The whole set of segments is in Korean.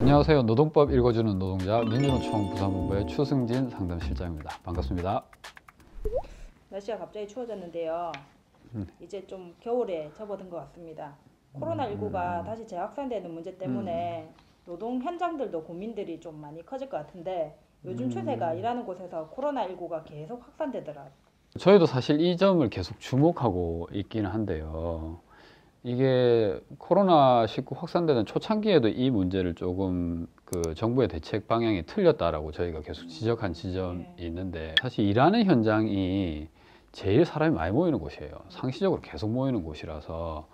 안녕하세요. 노동법 읽어주는 노동자 민주노총 부산본부의 추승진 상담실장입니다. 반갑습니다. 날씨가 갑자기 추워졌는데요. 음. 이제 좀 겨울에 접어든 것 같습니다. 코로나19가 음. 다시 재확산되는 문제 때문에 노동 현장들도 고민들이 좀 많이 커질 것 같은데 요즘 음. 추세가 일하는 곳에서 코로나19가 계속 확산되더라. 저희도 사실 이 점을 계속 주목하고 있기는 한데요. 이게 코로나19 확산되는 초창기에도 이 문제를 조금 그 정부의 대책 방향이 틀렸다라고 저희가 계속 지적한 지점이 네. 있는데 사실 일하는 현장이 제일 사람이 많이 모이는 곳이에요. 상시적으로 계속 모이는 곳이라서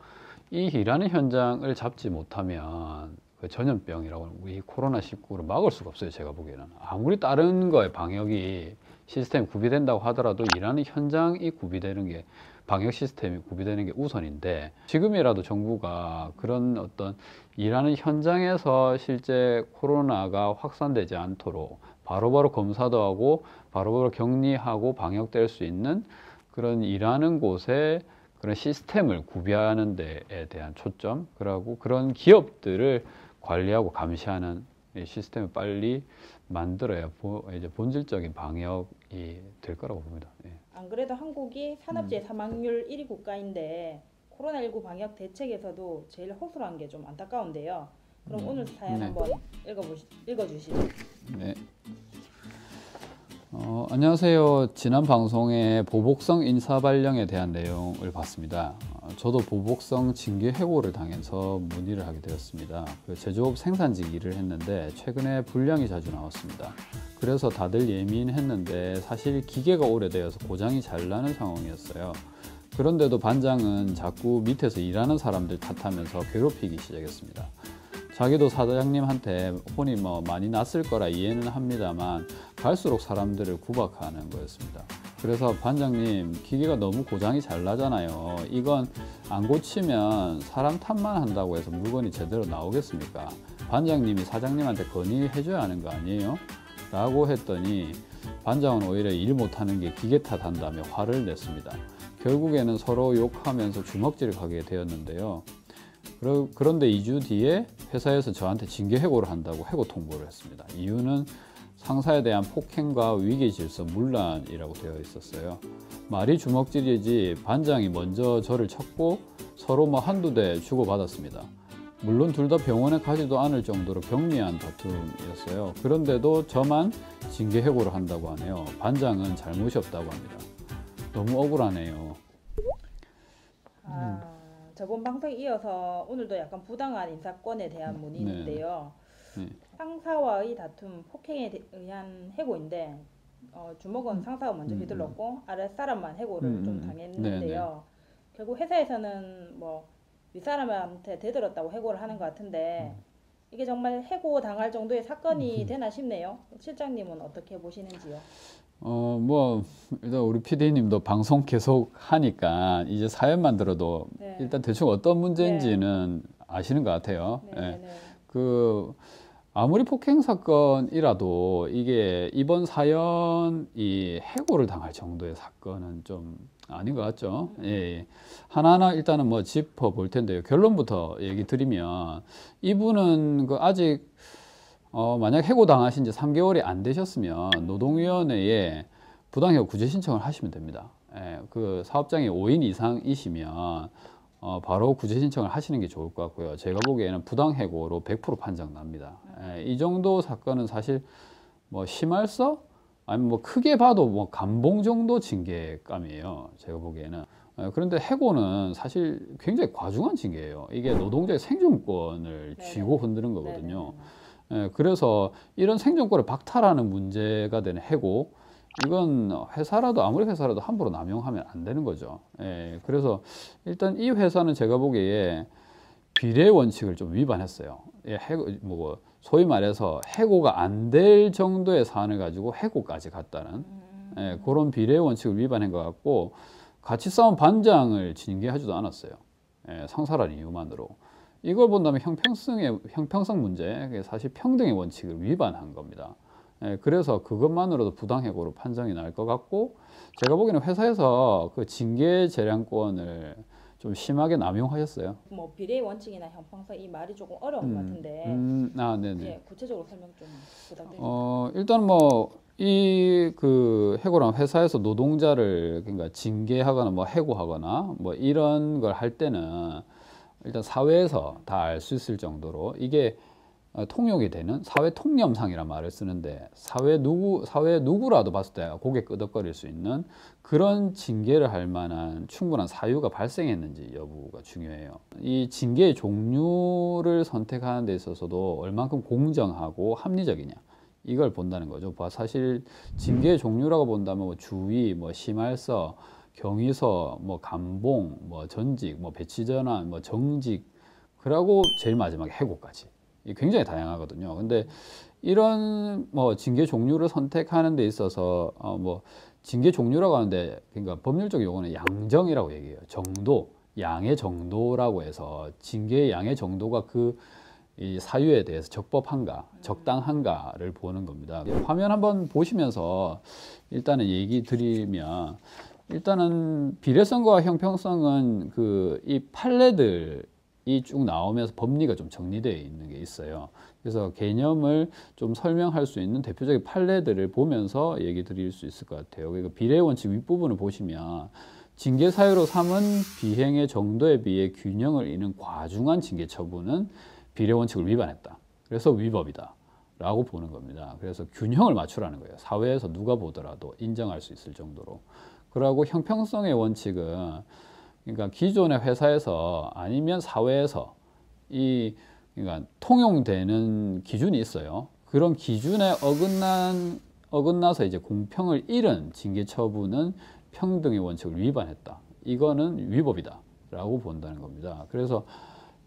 이 일하는 현장을 잡지 못하면 그 전염병이라고 우리 코로나19를 막을 수가 없어요. 제가 보기에는 아무리 다른 거에 방역이 시스템이 구비된다고 하더라도 일하는 현장이 구비되는 게 방역 시스템이 구비되는 게 우선인데 지금이라도 정부가 그런 어떤 일하는 현장에서 실제 코로나가 확산되지 않도록 바로바로 검사도 하고 바로 바로 격리하고 방역될 수 있는 그런 일하는 곳에 그런 시스템을 구비하는 데에 대한 초점 그리고 그런 기업들을 관리하고 감시하는 이 시스템을 빨리 만들어야 보- 이제 본질적인 방역이 될 거라고 봅니다. 예. 안 그래도 한국이 음. 산업재해 사망률 1위 국가인데 코로나19 방역 대책에서도 제일 호소한 게 좀 안타까운데요. 그럼 음. 오늘 사연 네. 한번 읽어보시, 읽어주시죠. 네. 어, 안녕하세요. 지난 방송에 보복성 인사 발령에 대한 내용을 봤습니다. 어, 저도 보복성 징계 해고를 당해서 문의를 하게 되었습니다. 그 제조업 생산직 일을 했는데 최근에 불량이 자주 나왔습니다. 그래서 다들 예민했는데 사실 기계가 오래되어서 고장이 잘 나는 상황이었어요. 그런데도 반장은 자꾸 밑에서 일하는 사람들 탓하면서 괴롭히기 시작했습니다. 자기도 사장님한테 혼이 뭐 많이 났을 거라 이해는 합니다만 갈수록 사람들을 구박하는 거였습니다. 그래서 반장님 기계가 너무 고장이 잘 나잖아요. 이건 안 고치면 사람 탓만 한다고 해서 물건이 제대로 나오겠습니까? 반장님이 사장님한테 건의해 줘야 하는 거 아니에요? 라고 했더니 반장은 오히려 일 못하는 게 기계 탓한다며 화를 냈습니다. 결국에는 서로 욕하면서 주먹질을 하게 되었는데요. 그런데 2주 뒤에 회사에서 저한테 징계 해고를 한다고 해고 통보를 했습니다. 이유는 상사에 대한 폭행과 위계 질서 문란이라고 되어 있었어요. 말이 주먹질이지 반장이 먼저 저를 쳤고 서로 뭐 한두 대 주고받았습니다. 물론 둘 다 병원에 가지도 않을 정도로 경미한 다툼이었어요. 그런데도 저만 징계 해고를 한다고 하네요. 반장은 잘못이 없다고 합니다. 너무 억울하네요. 아, 저번 방송에 이어서 오늘도 약간 부당한 인사권에 대한 문의인데요. 네. 상사와의 다툼, 폭행에 대- 의한 해고인데 어, 주먹은 상사가 먼저 음, 휘둘렀고 아랫사람만 해고를 음, 좀 음, 음. 당했는데요. 결국 회사에서는 뭐 윗사람한테 대들었다고 해고를 하는 것 같은데 음. 이게 정말 해고 당할 정도의 사건이 되나 싶네요. 실장님은 어떻게 보시는지요? 어, 뭐, 일단 우리 PD님도 방송 계속 하니까 이제 사연만 들어도 네. 일단 대충 어떤 문제인지는 아시는 것 같아요. 네, 예. 네. 그, 아무리 폭행 사건이라도 이게 이번 사연이 해고를 당할 정도의 사건은 좀 아닌 것 같죠. 예, 예. 하나하나 일단은 뭐 짚어 볼 텐데요. 결론부터 얘기 드리면 이분은 그 아직 어, 만약 해고 당하신 지 3개월이 안 되셨으면 노동위원회에 부당해고 구제 신청을 하시면 됩니다. 예, 그 사업장이 5인 이상이시면 어, 바로 구제 신청을 하시는 게 좋을 것 같고요. 제가 보기에는 부당해고로 100% 판정 납니다. 예, 이 정도 사건은 사실 뭐 심할서 아니면 뭐 크게 봐도 뭐 감봉 정도 징계감이에요. 제가 보기에는. 예, 그런데 해고는 사실 굉장히 과중한 징계예요. 이게 노동자의 생존권을 네네. 쥐고 흔드는 거거든요. 네, 예, 그래서 이런 생존권을 박탈하는 문제가 되는 해고 이건 회사라도 아무리 회사라도 함부로 남용하면 안 되는 거죠. 예, 그래서 일단 이 회사는 제가 보기에 비례 원칙을 좀 위반했어요. 예, 해고 뭐 소위 말해서 해고가 안 될 정도의 사안을 가지고 해고까지 갔다는 음, 예, 그런 비례 원칙을 위반한 것 같고 같이 싸운 반장을 징계하지도 않았어요. 예, 상사라는 이유만으로. 이걸 본다면 형평성의 형평성 문제, 사실 평등의 원칙을 위반한 겁니다. 예, 그래서 그것만으로도 부당해고로 판정이 날 것 같고 제가 보기에는 회사에서 그 징계 재량권을 좀 심하게 남용하셨어요. 뭐 비례 원칙이나 형평성 이 말이 조금 어려운 것 같은데 음, 아, 네네. 예, 구체적으로 설명 좀 부탁드립니다. 어, 일단 뭐, 이, 그, 해고랑 회사에서 노동자를, 그러니까 징계하거나 뭐 해고하거나 뭐 이런 걸 할 때는 일단 사회에서 다 알 수 있을 정도로 이게 어, 통용이 되는 사회 통념상이란 말을 쓰는데 사회 누구 사회 누구라도 봤을 때 고개 끄덕거릴 수 있는 그런 징계를 할 만한 충분한 사유가 발생했는지 여부가 중요해요. 이 징계의 종류를 선택하는 데 있어서도 얼만큼 공정하고 합리적이냐 이걸 본다는 거죠. 뭐 사실 징계의 종류라고 본다면 뭐 주의, 뭐 심할서, 경위서, 뭐 감봉, 뭐 전직, 뭐 배치 전환, 뭐 정직, 그러고 제일 마지막에 해고까지. 이 굉장히 다양하거든요. 근데 이런 뭐 징계 종류를 선택하는 데 있어서 어 뭐 징계 종류라고 하는데 그러니까 법률적 용어는 양정이라고 얘기해요. 정도, 양의 정도라고 해서 징계의 양의 정도가 그 이 사유에 대해서 적법한가, 적당한가를 보는 겁니다. 화면 한번 보시면서 일단은 얘기 드리면 일단은 비례성과 형평성은 그 이 판례들 이 쭉 나오면서 법리가 좀 정리되어 있는 게 있어요. 그래서 개념을 좀 설명할 수 있는 대표적인 판례들을 보면서 얘기 드릴 수 있을 것 같아요. 그러니까 비례 원칙 윗부분을 보시면 징계 사유로 삼은 비행의 정도에 비해 균형을 잃는 과중한 징계 처분은 비례 원칙을 위반했다. 그래서 위법이다. 라고 보는 겁니다. 그래서 균형을 맞추라는 거예요. 사회에서 누가 보더라도 인정할 수 있을 정도로. 그러고 형평성의 원칙은 그러니까 기존의 회사에서 아니면 사회에서 이 그러니까 통용되는 기준이 있어요. 그런 기준에 어긋난 어긋나서 이제 공평을 잃은 징계 처분은 평등의 원칙을 위반했다. 이거는 위법이다라고 본다는 겁니다. 그래서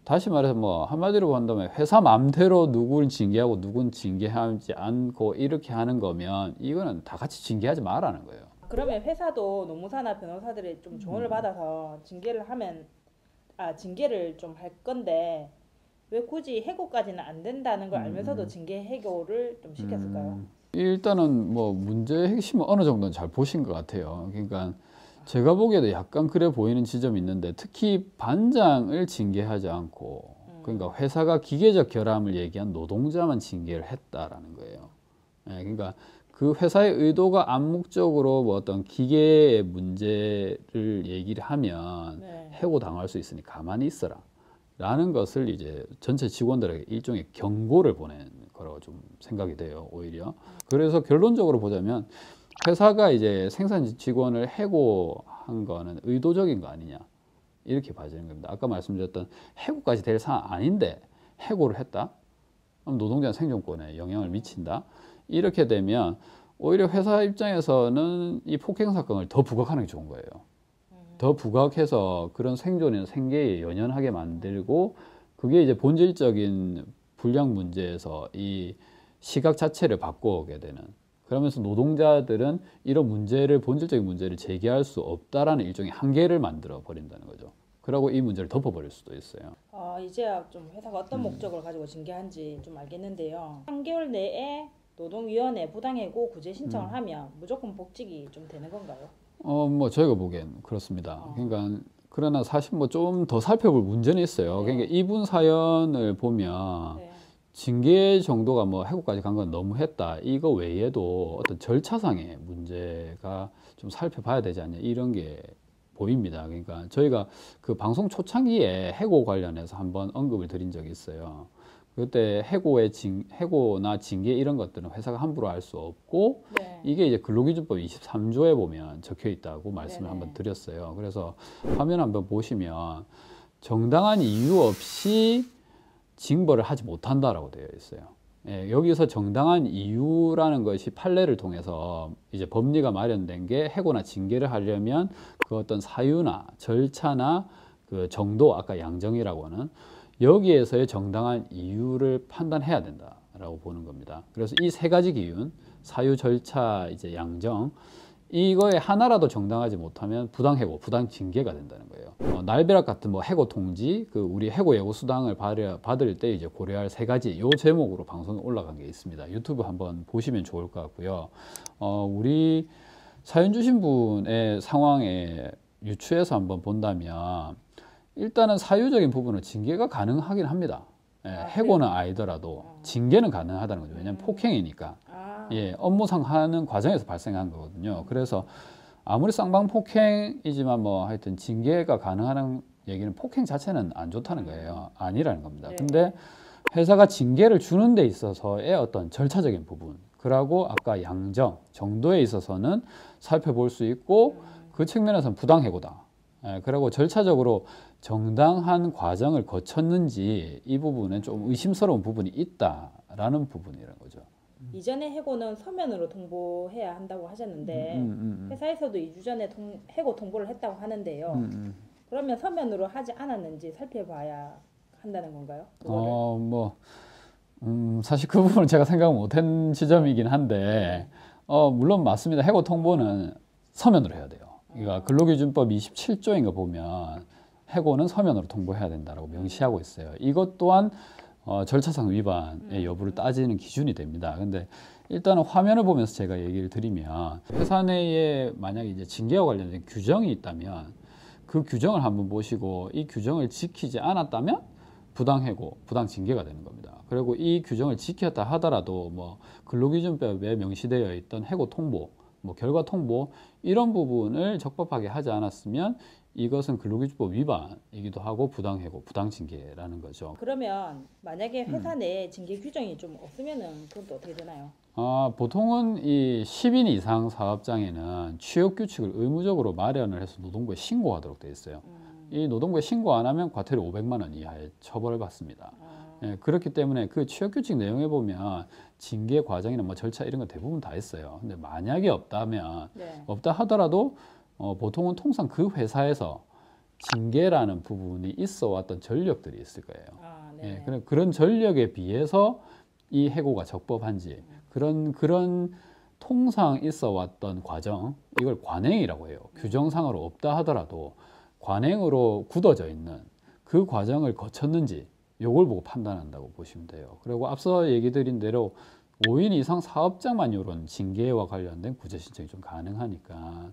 다시 말해서 뭐 한마디로 본다면 회사 마음대로 누구를 징계하고 누군 징계하지 않고 이렇게 하는 거면 이거는 다 같이 징계하지 말라는 거예요. 그러면 회사도 노무사나 변호사들의 좀 조언을 받아서 징계를 하면 아 징계를 좀 할 건데 왜 굳이 해고까지는 안 된다는 걸 알면서도 징계 해고를 좀 시켰을까요? 음, 일단은 뭐 문제의 핵심은 어느 정도는 잘 보신 것 같아요. 그러니까 제가 보기에도 약간 그래 보이는 지점이 있는데 특히 반장을 징계하지 않고 그러니까 회사가 기계적 결함을 얘기한 노동자만 징계를 했다라는 거예요. 예, 그러니까 그 회사의 의도가 암묵적으로 뭐 어떤 기계의 문제를 얘기를 하면 네. 해고 당할 수 있으니 가만히 있어라. 라는 것을 이제 전체 직원들에게 일종의 경고를 보낸 거라고 좀 생각이 돼요, 오히려. 그래서 결론적으로 보자면 회사가 이제 생산 직원을 해고한 거는 의도적인 거 아니냐. 이렇게 봐지는 겁니다. 아까 말씀드렸던 해고까지 될 상황 아닌데 해고를 했다? 그럼 노동자 생존권에 영향을 미친다? 이렇게 되면 오히려 회사 입장에서는 이 폭행 사건을 더 부각하는 게 좋은 거예요. 더 부각해서 그런 생존이나 생계에 연연하게 만들고 그게 이제 본질적인 불량 문제에서 이 시각 자체를 바꿔오게 되는 그러면서 노동자들은 이런 문제를 본질적인 문제를 제기할 수 없다라는 일종의 한계를 만들어 버린다는 거죠. 그러고 이 문제를 덮어버릴 수도 있어요. 아 이제야 좀 회사가 어떤 음. 목적을 가지고 징계한지 좀 알겠는데요. 3개월 내에 노동위원회 부당해고 구제 신청을 음. 하면 무조건 복직이 좀 되는 건가요? 어, 뭐 저희가 보기엔 그렇습니다. 어. 그러니까 그러나 사실 뭐 좀 더 살펴볼 문제는 있어요. 네. 그러니까 이분 사연을 보면 네. 징계 정도가 뭐 해고까지 간 건 너무했다. 이거 외에도 어떤 절차상의 문제가 좀 살펴봐야 되지 않냐 이런 게 보입니다. 그러니까 저희가 그 방송 초창기에 해고 관련해서 한번 언급을 드린 적이 있어요. 그때 해고의 징, 해고나 징계 이런 것들은 회사가 함부로 할수 없고 네. 이게 이제 근로기준법 23조에 보면 적혀 있다고 말씀을 네네. 한번 드렸어요. 그래서 화면 한번 보시면 정당한 이유 없이 징벌을 하지 못한다라고 되어 있어요. 예, 여기서 정당한 이유라는 것이 판례를 통해서 이제 법리가 마련된 게 해고나 징계를 하려면 그 어떤 사유나 절차나 그 정도 아까 양정이라고 하는 여기에서의 정당한 이유를 판단해야 된다라고 보는 겁니다. 그래서 이 세 가지 기준 사유 절차 이제 양정 이거에 하나라도 정당하지 못하면 부당 해고, 부당 징계가 된다는 거예요. 어, 날벼락 같은 뭐 해고 통지, 그 우리 해고 예고 수당을 받을, 받을 때 이제 고려할 세 가지 요 제목으로 방송에 올라간 게 있습니다. 유튜브 한번 보시면 좋을 것 같고요. 어, 우리 사연 주신 분의 상황에 유추해서 한번 본다면 일단은 사유적인 부분은 징계가 가능하긴 합니다. 예, 아, 해고는 아니더라도 어. 징계는 가능하다는 거죠. 왜냐하면 음. 폭행이니까. 아, 예, 업무상 하는 과정에서 발생한 거거든요. 그래서 아무리 쌍방 폭행이지만 뭐 하여튼 징계가 가능한 얘기는 폭행 자체는 안 좋다는 거예요. 아니라는 겁니다. 네. 근데 회사가 징계를 주는 데 있어서의 어떤 절차적인 부분, 그러고 아까 양정, 정도에 있어서는 살펴볼 수 있고 그 측면에서는 부당해고다. 예, 그리고 절차적으로 정당한 과정을 거쳤는지 이 부분은 좀 의심스러운 부분이 있다라는 부분이라는 거죠. 이전에 해고는 서면으로 통보해야 한다고 하셨는데 음, 음, 음. 회사에서도 2주 전에 통, 해고 통보를 했다고 하는데요. 음, 음. 그러면 서면으로 하지 않았는지 살펴봐야 한다는 건가요? 그거를? 어, 뭐, 음, 사실 그 부분은 제가 생각 못한 지점이긴 한데, 어, 물론 맞습니다. 해고 통보는 서면으로 해야 돼요. 그러니까 근로기준법 27조인가 보면 해고는 서면으로 통보해야 된다라고 명시하고 있어요. 이것 또한 어, 절차상 위반의 여부를 따지는 기준이 됩니다. 근데 일단은 화면을 보면서 제가 얘기를 드리면 회사 내에 만약에 이제 징계와 관련된 규정이 있다면 그 규정을 한번 보시고 이 규정을 지키지 않았다면 부당해고, 부당징계가 되는 겁니다. 그리고 이 규정을 지켰다 하더라도 뭐 근로기준법에 명시되어 있던 해고 통보, 뭐 결과 통보 이런 부분을 적법하게 하지 않았으면 이것은 근로기준법 위반이기도 하고 부당해고, 부당징계라는 거죠. 그러면 만약에 음. 회사 내에 징계 규정이 좀 없으면은 그건 또 어떻게 되나요? 아, 보통은 이 10인 이상 사업장에는 취업 규칙을 의무적으로 마련을 해서 노동부에 신고하도록 되어 있어요. 음, 이 노동부에 신고 안 하면 과태료 500만 원 이하의 처벌을 받습니다. 아, 예, 그렇기 때문에 그 취업 규칙 내용에 보면 징계 과정이나 뭐 절차 이런 거 대부분 다 있어요. 근데 만약에 없다면 네. 없다 하더라도 어, 보통은 통상 그 회사에서 징계라는 부분이 있어 왔던 전력들이 있을 거예요. 아, 예, 네. 그런 그런 전력에 비해서 이 해고가 적법한지 그런 그런 통상 있어 왔던 과정 이걸 관행이라고 해요. 규정상으로 없다 하더라도 관행으로 굳어져 있는 그 과정을 거쳤는지 요걸 보고 판단한다고 보시면 돼요. 그리고 앞서 얘기 드린 대로 5인 이상 사업장만 이런 징계와 관련된 구제 신청이 좀 가능하니까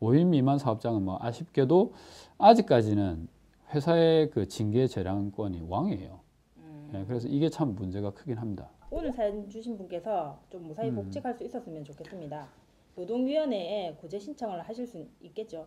5인 미만 사업장은 뭐 아쉽게도 아직까지는 회사의 그 징계 재량권이 왕이에요. 음. 예, 그래서 이게 참 문제가 크긴 합니다. 오늘 사연 주신 분께서 좀 무사히 음. 복직할 수 있었으면 좋겠습니다. 노동위원회에 구제 신청을 하실 수 있겠죠?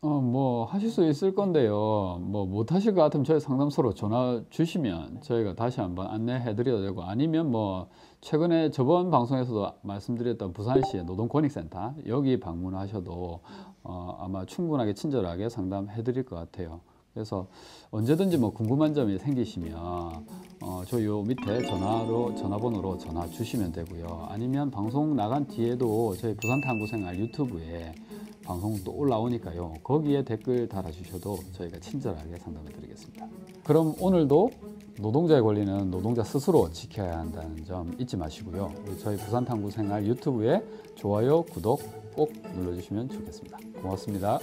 어, 뭐 하실 수 있을 건데요. 뭐 못 하실 것 같으면 저희 상담소로 전화 주시면 저희가 다시 한번 안내해 드려도 되고 아니면 뭐 최근에 저번 방송에서도 말씀드렸던 부산시의 노동권익센터 여기 방문하셔도 어, 아마 충분하게 친절하게 상담해 드릴 것 같아요. 그래서 언제든지 뭐 궁금한 점이 생기시면 어, 저 요 밑에 전화로 전화번호로 전화 주시면 되고요. 아니면 방송 나간 뒤에도 저희 부산탐구생활 유튜브에 방송 또 올라오니까요. 거기에 댓글 달아주셔도 저희가 친절하게 상담해 드리겠습니다. 그럼 오늘도 노동자의 권리는 노동자 스스로 지켜야 한다는 점 잊지 마시고요. 저희 부산탐구생활 유튜브에 좋아요, 구독 꼭 눌러주시면 좋겠습니다. 고맙습니다.